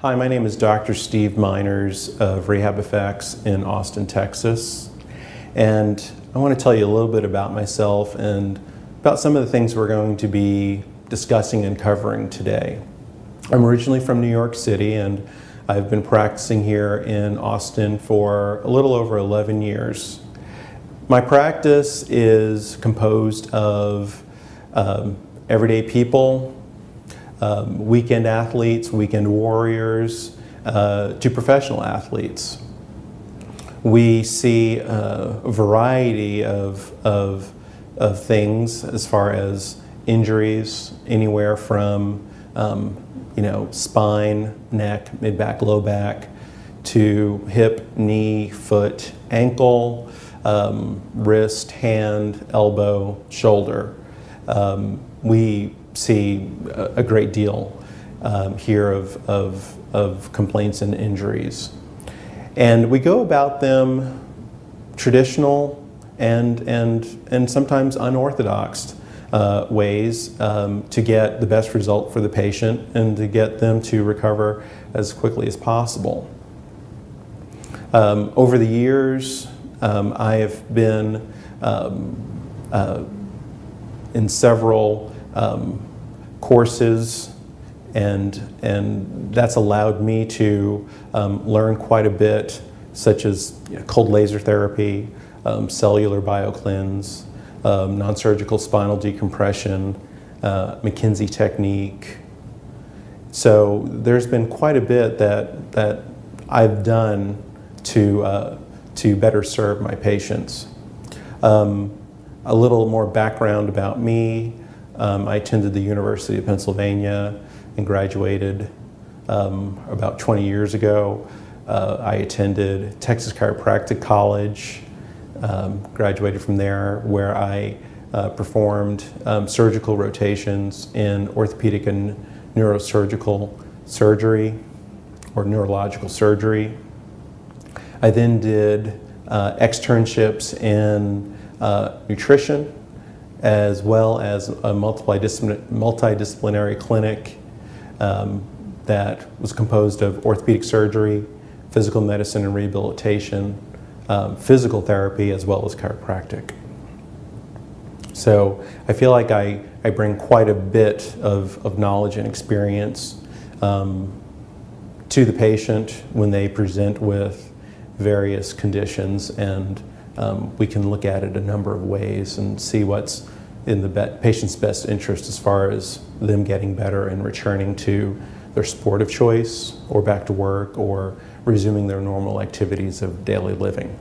Hi, my name is Dr. Steve Miners of RehabFX in Austin, Texas. And I want to tell you a little bit about myself and about some of the things we're going to be discussing and covering today. I'm originally from New York City and I've been practicing here in Austin for a little over 11 years. My practice is composed of um, everyday people, um, weekend athletes, weekend warriors, uh, to professional athletes. We see a variety of, of, of things as far as injuries, anywhere from um, you know, spine, neck, mid-back, low back, to hip, knee, foot, ankle, um, wrist, hand, elbow, shoulder. Um, we see a, great deal um, here of, of, of complaints and injuries. And we go about them traditional and, and, and sometimes unorthodox uh, ways um, to get the best result for the patient and to get them to recover as quickly as possible. Um, over the years, um, I have been um, uh, in several um, courses and, and that's allowed me to um, learn quite a bit such as you know, cold laser therapy, um, cellular bioclins, um, non-surgical spinal decompression, uh, McKenzie technique. So there's been quite a bit that, that I've done to, uh, to better serve my patients. Um, a little more background about me. Um, I attended the University of Pennsylvania and graduated um, about 20 years ago. Uh, I attended Texas Chiropractic College, um, graduated from there where I uh, performed um, surgical rotations in orthopedic and neurosurgical surgery or neurological surgery. I then did uh, externships in uh, nutrition as well as a multidisciplinary clinic um, that was composed of orthopedic surgery, physical medicine and rehabilitation, um, physical therapy, as well as chiropractic. So I feel like I, I bring quite a bit of, of knowledge and experience um, to the patient when they present with various conditions and um, we can look at it a number of ways and see what's in the be patient's best interest as far as them getting better and returning to their sport of choice or back to work or resuming their normal activities of daily living.